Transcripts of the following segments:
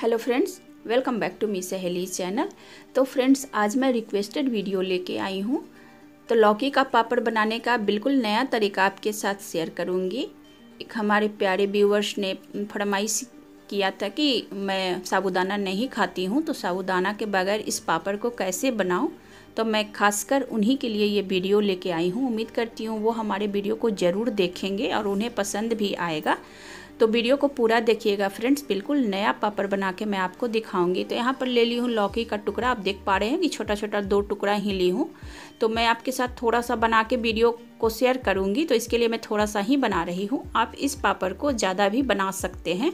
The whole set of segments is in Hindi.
Hello friends, welcome back to me Saheli channel. तो फ्रेंड्स, आज मैं रिक्वेस्टेड वीडियो लेके आई हूँ। तो लौकी का पापड़ बनाने का बिल्कुल नया तरीका आपके साथ शेयर करूँगी। एक हमारे प्यारे व्यूवर्स ने फरमाइश किया था कि मैं साबुदाना नहीं खाती हूँ तो साबुदाना के बगैर इस पापड़ को कैसे बनाऊँ? तो मैं खासकर उन्हीं के लिए ये वीडियो लेके आई हूँ। उम्मीद करती हूँ वो हमारे वीडियो को ज़रूर देखेंगे और उन्हें पसंद भी आएगा। तो वीडियो को पूरा देखिएगा फ्रेंड्स, बिल्कुल नया पापड़ बना के मैं आपको दिखाऊँगी। तो यहाँ पर ले ली हूँ लौकी का टुकड़ा। आप देख पा रहे हैं कि छोटा छोटा दो टुकड़ा ही ली हूँ। तो मैं आपके साथ थोड़ा सा बना के वीडियो को शेयर करूँगी। तो इसके लिए मैं थोड़ा सा ही बना रही हूँ। आप इस पापड़ को ज़्यादा भी बना सकते हैं।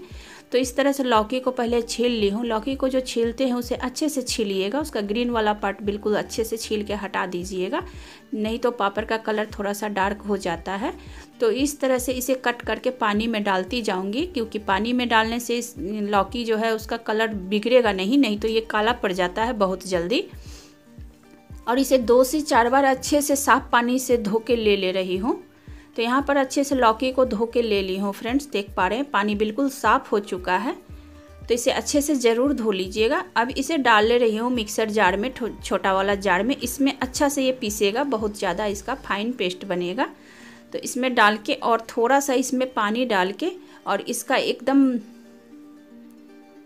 तो इस तरह से लौकी को पहले छील ली हूँ। लौकी को जो छीलते हैं, उसे अच्छे से छीलिएगा। उसका ग्रीन वाला पार्ट बिल्कुल अच्छे से छील के हटा दीजिएगा। नहीं तो पापड़ का कलर थोड़ा सा डार्क हो जाता है। तो इस तरह से इसे कट करके पानी में डालती जाऊँगी, क्योंकि पानी में डालने से लौकी जो है, उसका कलर बिगड़ेगा नहीं नहीं तो ये काला पड़ जाता है बहुत जल्दी। और इसे दो से चार बार अच्छे से साफ़ पानी से धो के ले ले रही हूँ। तो यहाँ पर अच्छे से लौकी को धो के ले ली हूँ फ्रेंड्स देख पा रहे हैं, पानी बिल्कुल साफ़ हो चुका है। तो इसे अच्छे से ज़रूर धो लीजिएगा। अब इसे डाल ले रही हूँ मिक्सर जार में छोटा वाला जार में। इसमें अच्छा से ये पीसेगा, बहुत ज़्यादा इसका फाइन पेस्ट बनेगा। तो इसमें डाल के और थोड़ा सा इसमें पानी डाल के और इसका एकदम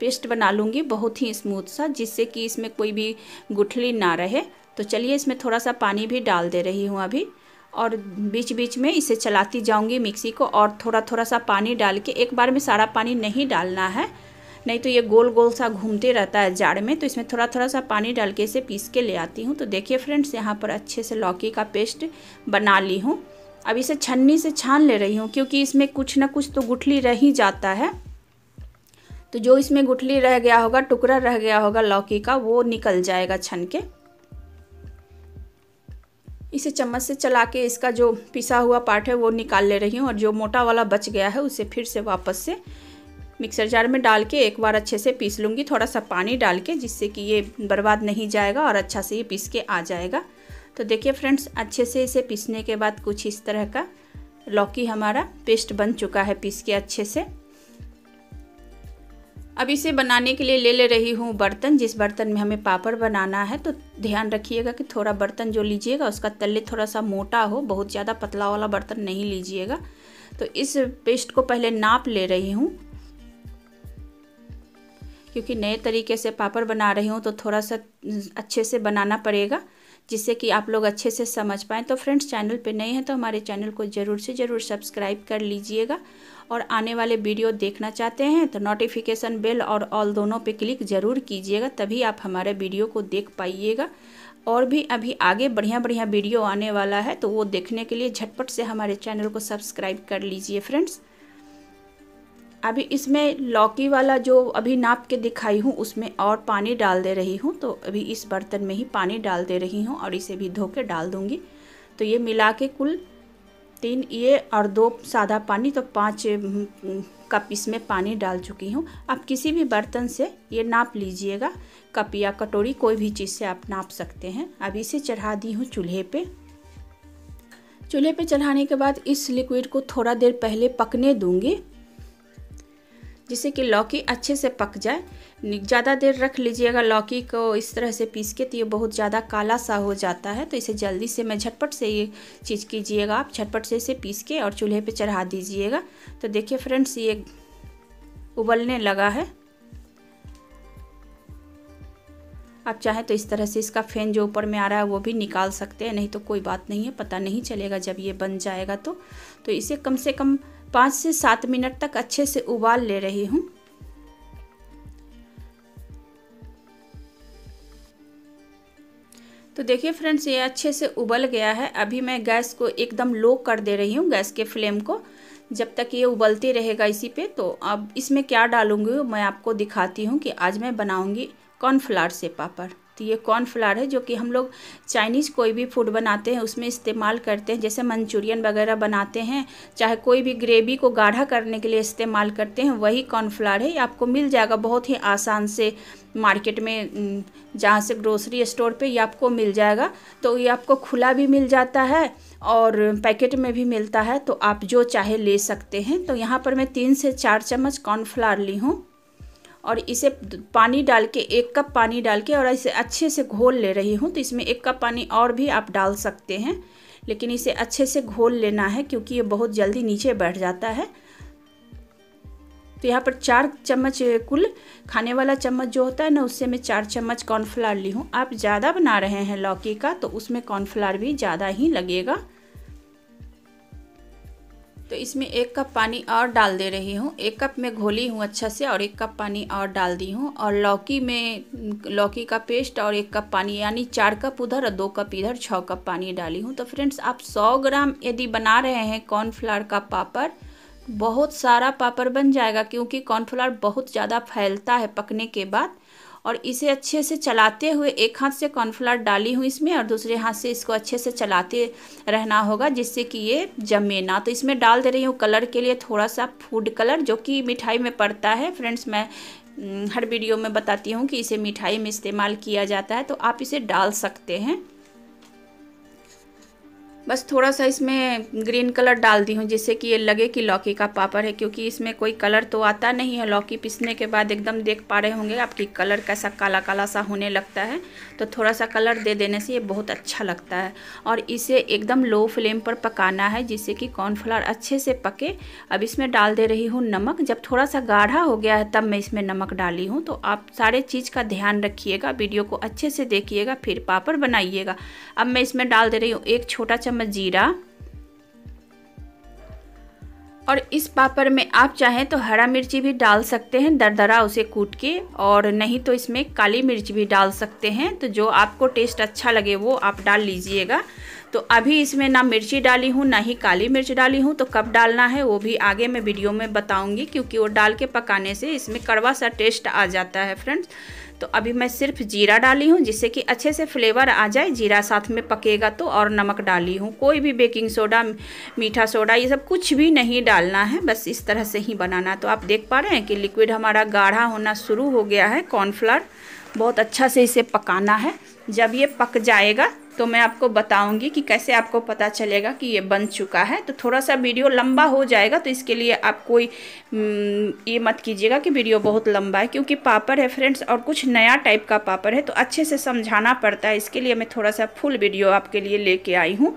पेस्ट बना लूँगी, बहुत ही स्मूथ सा, जिससे कि इसमें कोई भी गुठली ना रहे। तो चलिए इसमें थोड़ा सा पानी भी डाल दे रही हूँ अभी। और बीच बीच में इसे चलाती जाऊँगी मिक्सी को और थोड़ा थोड़ा सा पानी डाल के एक बार में सारा पानी नहीं डालना है। नहीं तो ये गोल गोल सा घूमते रहता है जाड़ में तो इसमें थोड़ा थोड़ा सा पानी डाल के इसे पीस के ले आती हूँ। तो देखिए फ्रेंड्स, यहाँ पर अच्छे से लौकी का पेस्ट बना ली हूँ। अब इसे छन्नी से छान ले रही हूँ, क्योंकि इसमें कुछ ना कुछ तो गुठली रह ही जाता है। तो जो इसमें गुठली रह गया होगा, टुकड़ा रह गया होगा लौकी का, वो निकल जाएगा छन के। इसे चम्मच से चला के इसका जो पिसा हुआ पार्ट है वो निकाल ले रही हूँ और जो मोटा वाला बच गया है उसे फिर से वापस से मिक्सर जार में डाल के एक बार अच्छे से पीस लूँगी। थोड़ा सा पानी डाल के जिससे कि ये बर्बाद नहीं जाएगा और अच्छा से ये पीस के आ जाएगा। तो देखिए फ्रेंड्स, अच्छे से इसे पीसने के बाद कुछ इस तरह का लौकी हमारा पेस्ट बन चुका है पीस के अच्छे से। अब इसे बनाने के लिए ले ले रही हूँ बर्तन। जिस बर्तन में हमें पापड़ बनाना है तो ध्यान रखिएगा कि थोड़ा बर्तन जो लीजिएगा, उसका तल्ले थोड़ा सा मोटा हो, बहुत ज़्यादा पतला वाला बर्तन नहीं लीजिएगा। तो इस पेस्ट को पहले नाप ले रही हूँ। क्योंकि नए तरीके से पापड़ बना रही हूँ तो थोड़ा सा अच्छे से बनाना पड़ेगा, जिससे कि आप लोग अच्छे से समझ पाएँ। तो फ्रेंड्स, चैनल पे नए हैं तो हमारे चैनल को ज़रूर से ज़रूर सब्सक्राइब कर लीजिएगा। और आने वाले वीडियो देखना चाहते हैं तो नोटिफिकेशन बेल और ऑल दोनों पे क्लिक ज़रूर कीजिएगा, तभी आप हमारे वीडियो को देख पाइएगा। और भी अभी आगे बढ़िया बढ़िया वीडियो आने वाला है तो वो देखने के लिए झटपट से हमारे चैनल को सब्सक्राइब कर लीजिए फ्रेंड्स अभी इसमें लौकी वाला जो अभी नाप के दिखाई हूँ, उसमें और पानी डाल दे रही हूँ तो अभी इस बर्तन में ही पानी डाल दे रही हूँ और इसे भी धो के डाल दूँगी। तो ये मिला के कुल तीन ये और दो सादा पानी तो पाँच कप इसमें पानी डाल चुकी हूँ। आप किसी भी बर्तन से ये नाप लीजिएगा। कप या कटोरी, कोई भी चीज़ से आप नाप सकते हैं। अब इसे चढ़ा दी हूँ चूल्हे पे। चूल्हे पे चढ़ाने के बाद इस लिक्विड को थोड़ा देर पहले पकने दूँगी। जिससे कि लौकी अच्छे से पक जाए। ज़्यादा देर रख लीजिएगा लौकी को इस तरह से पीस के तो ये बहुत ज़्यादा काला सा हो जाता है। तो इसे जल्दी से मैं झटपट से ये चीज़ कीजिएगा आप, झटपट से इसे पीस के और चूल्हे पे चढ़ा दीजिएगा। तो देखिए फ्रेंड्स, ये उबलने लगा है। आप चाहें तो इस तरह से इसका फ़ैन जो ऊपर में आ रहा है, वो भी निकाल सकते हैं। नहीं तो कोई बात नहीं है, पता नहीं चलेगा जब ये बन जाएगा तो। तो इसे कम से कम पाँच से सात मिनट तक अच्छे से उबाल ले रही हूँ। तो देखिए फ्रेंड्स, ये अच्छे से उबल गया है। अभी मैं गैस को एकदम लो कर दे रही हूँ, गैस के फ्लेम को। जब तक ये उबलते रहेगा इसी पे तो अब इसमें क्या डालूँगी, मैं आपको दिखाती हूँ कि आज मैं बनाऊँगी कॉर्नफ्लावर से पापड़ तो ये कॉर्नफ्लावर है, जो कि हम लोग चाइनीज़ कोई भी फ़ूड बनाते हैं, उसमें इस्तेमाल करते हैं, जैसे मंचूरियन वगैरह बनाते हैं, चाहे कोई भी ग्रेवी को गाढ़ा करने के लिए इस्तेमाल करते हैं, वही कॉर्नफ्लावर है आपको मिल जाएगा बहुत ही आसान से मार्केट में जहाँ से ग्रोसरी स्टोर पे ये आपको मिल जाएगा। तो ये आपको खुला भी मिल जाता है और पैकेट में भी मिलता है तो आप जो चाहे ले सकते हैं। तो यहाँ पर मैं तीन से चार चम्मच कॉर्नफ्लावर ली हूँ। और इसे पानी डाल के, एक कप पानी डाल के और इसे अच्छे से घोल ले रही हूँ। तो इसमें एक कप पानी और भी आप डाल सकते हैं, लेकिन इसे अच्छे से घोल लेना है क्योंकि ये बहुत जल्दी नीचे बैठ जाता है। तो यहाँ पर चार चम्मच कुल, खाने वाला चम्मच जो होता है ना, उससे मैं चार चम्मच कॉर्नफ्लावर ली हूँ। आप ज़्यादा बना रहे हैं लौकी का तो उसमें कॉर्नफ्लावर भी ज़्यादा ही लगेगा। तो इसमें एक कप पानी और डाल दे रही हूँ। एक कप में घोली हूँ अच्छा से और एक कप पानी और डाल दी हूँ और लौकी में, लौकी का पेस्ट और एक कप पानी, यानी चार कप उधर और दो कप इधर छः कप पानी डाली हूँ। तो फ्रेंड्स, आप सौ ग्राम यदि बना रहे हैं कॉर्नफ्लावर का पापड़, बहुत सारा पापड़ बन जाएगा क्योंकि कॉर्नफ्लावर बहुत ज़्यादा फैलता है पकने के बाद। और इसे अच्छे से चलाते हुए एक हाथ से कॉर्नफ्लावर डाली हूँ इसमें और दूसरे हाथ से इसको अच्छे से चलाते रहना होगा, जिससे कि ये जमे ना। तो इसमें डाल दे रही हूँ कलर के लिए थोड़ा सा फ़ूड कलर जो कि मिठाई में पड़ता है। फ्रेंड्स मैं हर वीडियो में बताती हूँ कि इसे मिठाई में इस्तेमाल किया जाता है तो आप इसे डाल सकते हैं। बस थोड़ा सा इसमें ग्रीन कलर डाल दी हूँ, जिससे कि ये लगे कि लौकी का पापड़ है, क्योंकि इसमें कोई कलर तो आता नहीं है। लौकी पिसने के बाद एकदम देख पा रहे होंगे आपकी कलर कैसा काला काला सा होने लगता है। तो थोड़ा सा कलर दे देने से ये बहुत अच्छा लगता है। और इसे एकदम लो फ्लेम पर पकाना है, जिससे कि कॉर्नफ्लावर अच्छे से पके। अब इसमें डाल दे रही हूँ नमक। जब थोड़ा सा गाढ़ा हो गया है, तब मैं इसमें नमक डाली हूँ। तो आप सारे चीज़ का ध्यान रखिएगा, वीडियो को अच्छे से देखिएगा, फिर पापड़ बनाइएगा। अब मैं इसमें डाल दे रही हूँ एक छोटा चम्मच चम्मच जीरा और इस पापड़ में आप चाहें तो हरा मिर्ची भी डाल सकते हैं, दरदरा उसे कूट के, और नहीं तो इसमें काली मिर्च भी डाल सकते हैं। तो जो आपको टेस्ट अच्छा लगे वो आप डाल लीजिएगा। तो अभी इसमें ना मिर्ची डाली हूँ, ना ही काली मिर्च डाली हूँ। तो कब डालना है वो भी आगे मैं वीडियो में बताऊँगी, क्योंकि वो डाल के पकाने से इसमें कड़वा सा टेस्ट आ जाता है, फ्रेंड्स। तो अभी मैं सिर्फ़ जीरा डाली हूँ, जिससे कि अच्छे से फ्लेवर आ जाए। जीरा साथ में पकेगा तो और नमक डाली हूँ। कोई भी बेकिंग सोडा, मीठा सोडा, ये सब कुछ भी नहीं डालना है, बस इस तरह से ही बनाना। तो आप देख पा रहे हैं कि लिक्विड हमारा गाढ़ा होना शुरू हो गया है, कॉर्नफ्लावर। बहुत अच्छा से इसे पकाना है। जब ये पक जाएगा तो मैं आपको बताऊँगी कि कैसे आपको पता चलेगा कि ये बन चुका है। तो थोड़ा सा वीडियो लंबा हो जाएगा तो इसके लिए आप कोई ये मत कीजिएगा कि वीडियो बहुत लंबा है, क्योंकि पापड़ है फ्रेंड्स, और कुछ नया टाइप का पापड़ है तो अच्छे से समझाना पड़ता है। इसके लिए मैं थोड़ा सा फुल वीडियो आपके लिए लेके आई हूँ।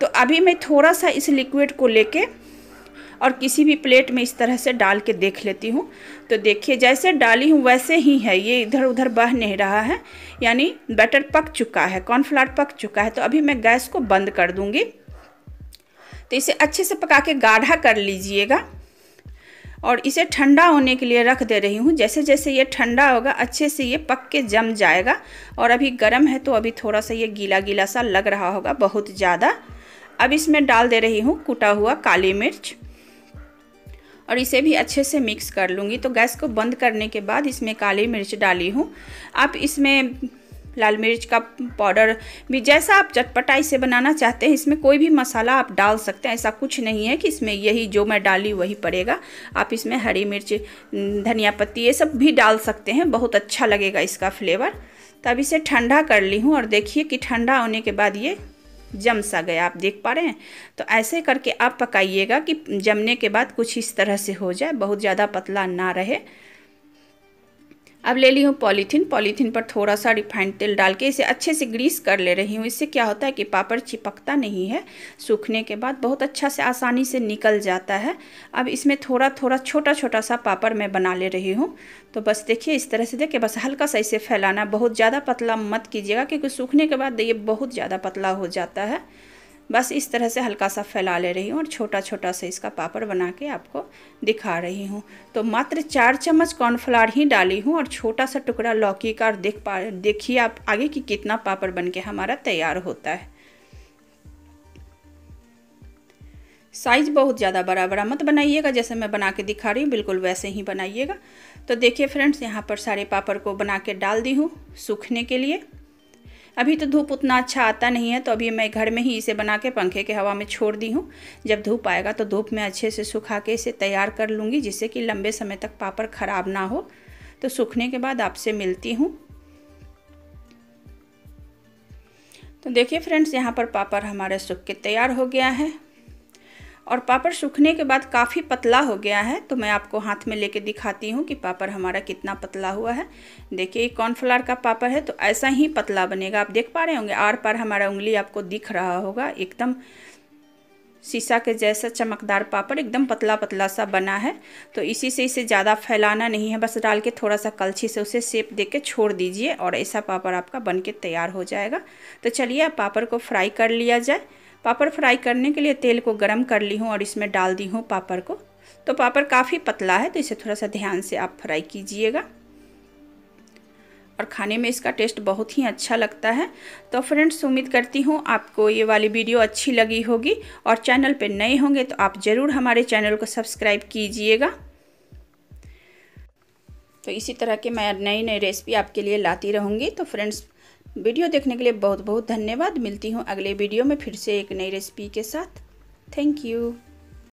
तो अभी मैं थोड़ा सा इस लिक्विड को लेके और किसी भी प्लेट में इस तरह से डाल के देख लेती हूँ। तो देखिए, जैसे डाली हूँ, वैसे ही है। ये इधर उधर बह नहीं रहा है, यानी बैटर पक चुका है, कॉर्नफ्लावर पक चुका है। तो अभी मैं गैस को बंद कर दूँगी। तो इसे अच्छे से पका के गाढ़ा कर लीजिएगा। और इसे ठंडा होने के लिए रख दे रही हूँ। जैसे जैसे ये ठंडा होगा, अच्छे से ये पक के जम जाएगा। और अभी गर्म है तो अभी थोड़ा सा ये गीला गीला सा लग रहा होगा बहुत ज़्यादा। अब इसमें डाल दे रही हूँ कुटा हुआ काली मिर्च। और इसे भी अच्छे से मिक्स कर लूँगी। तो गैस को बंद करने के बाद इसमें काली मिर्च डाली हूँ। आप इसमें लाल मिर्च का पाउडर भी जैसा आप चटपटा इसे बनाना चाहते हैं, इसमें कोई भी मसाला आप डाल सकते हैं। ऐसा कुछ नहीं है कि इसमें यही जो मैं डाली वही पड़ेगा। आप इसमें हरी मिर्च धनिया पत्ती ये सब भी डाल सकते हैं। बहुत अच्छा लगेगा इसका फ्लेवर तो अब इसे ठंडा कर ली हूँ और देखिए कि ठंडा होने के बाद ये जम सा गया। आप देख पा रहे हैं? तो ऐसे करके आप पकाइएगा कि जमने के बाद कुछ इस तरह से हो जाए, बहुत ज़्यादा पतला ना रहे। अब ले ली हूँ पॉलीथीन। पॉलीथीन पर थोड़ा सा रिफाइंड तेल डाल के इसे अच्छे से ग्रीस कर ले रही हूँ। इससे क्या होता है कि पापड़ चिपकता नहीं है। सूखने के बाद बहुत अच्छा से आसानी से निकल जाता है। अब इसमें थोड़ा थोड़ा छोटा छोटा सा पापड़ मैं बना ले रही हूँ। तो बस देखिए, इस तरह से देखिए, बस हल्का सा इसे फैलाना। बहुत ज़्यादा पतला मत कीजिएगा, क्योंकि सूखने के बाद ये बहुत ज़्यादा पतला हो जाता है। बस इस तरह से हल्का सा फैला ले रही हूँ और छोटा छोटा सा इसका पापड़ बना के आपको दिखा रही हूँ। तो मात्र चार चम्मच कॉर्नफ्लावर ही डाली हूँ और छोटा सा टुकड़ा लौकी का और देख पा, देखिए आप आगे कि कितना पापड़ बन के हमारा तैयार होता है। साइज़ बहुत ज़्यादा बड़ा बड़ा मत बनाइएगा, जैसे मैं बना के दिखा रही हूँ, बिल्कुल वैसे ही बनाइएगा। तो देखिए फ्रेंड्स, यहाँ पर सारे पापड़ को बना के डाल दी हूँ सूखने के लिए। अभी तो धूप उतना अच्छा आता नहीं है तो अभी मैं घर में ही इसे बना के पंखे के हवा में छोड़ दी हूँ। जब धूप आएगा तो धूप में अच्छे से सुखा के इसे तैयार कर लूँगी, जिससे कि लंबे समय तक पापड़ ख़राब ना हो। तो सूखने के बाद आपसे मिलती हूँ। तो देखिए फ्रेंड्स, यहाँ पर पापड़ हमारे सूख के तैयार हो गया है। और पापड़ सूखने के बाद काफ़ी पतला हो गया है तो मैं आपको हाथ में लेके दिखाती हूँ कि पापड़ हमारा कितना पतला हुआ है। देखिए कॉर्नफ्लावर का पापड़ है तो ऐसा ही पतला बनेगा। आप देख पा रहे होंगे, आर पार हमारा उंगली आपको दिख रहा होगा। एकदम शीशा के जैसा चमकदार पापड़, एकदम पतला पतला सा बना है। तो इसी से इसे ज़्यादा फैलाना नहीं है, बस डाल के थोड़ा सा कलछी से उसे सेप दे के छोड़ दीजिए और ऐसा पापड़ आपका बन के तैयार हो जाएगा। तो चलिए, आप पापड़ को फ्राई कर लिया जाए। पापड़ फ्राई करने के लिए तेल को गर्म कर ली हूँ और इसमें डाल दी हूँ पापड़ को। तो पापड़ काफ़ी पतला है तो इसे थोड़ा सा ध्यान से आप फ्राई कीजिएगा। और खाने में इसका टेस्ट बहुत ही अच्छा लगता है। तो फ्रेंड्स, उम्मीद करती हूँ आपको ये वाली वीडियो अच्छी लगी होगी और चैनल पर नए होंगे तो आप ज़रूर हमारे चैनल को सब्सक्राइब कीजिएगा। तो इसी तरह के मैं नई नई रेसिपी आपके लिए लाती रहूँगी। तो फ्रेंड्स वीडियो देखने के लिए बहुत बहुत धन्यवाद। मिलती हूँ अगले वीडियो में फिर से एक नई रेसिपी के साथ। Thank you